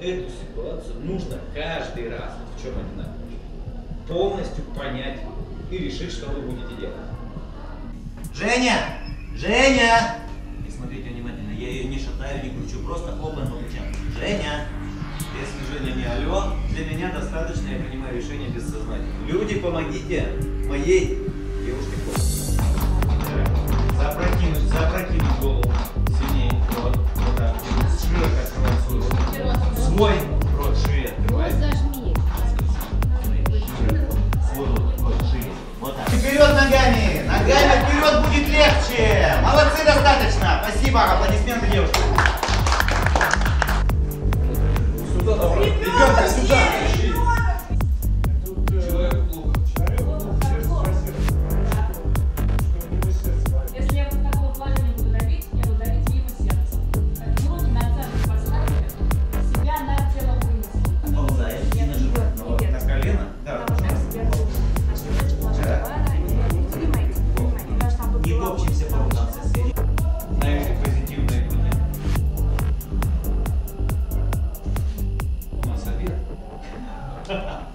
эту ситуацию нужно каждый раз, в чем она полностью понять и решить, что вы будете делать. Женя! Женя! И смотрите внимательно, я ее не шатаю, не кручу, просто хлопаем по плечам. Женя! Если Женя не алло, для меня достаточно, я принимаю решение бессознательно. Люди, помогите моей Свой рот шире открывай. зажми. Свой рот, рот шире. Вот так. Вперед ногами! Ногами вперед будет легче! Молодцы достаточно! Спасибо! Аплодисменты девушке. Ha ha ha.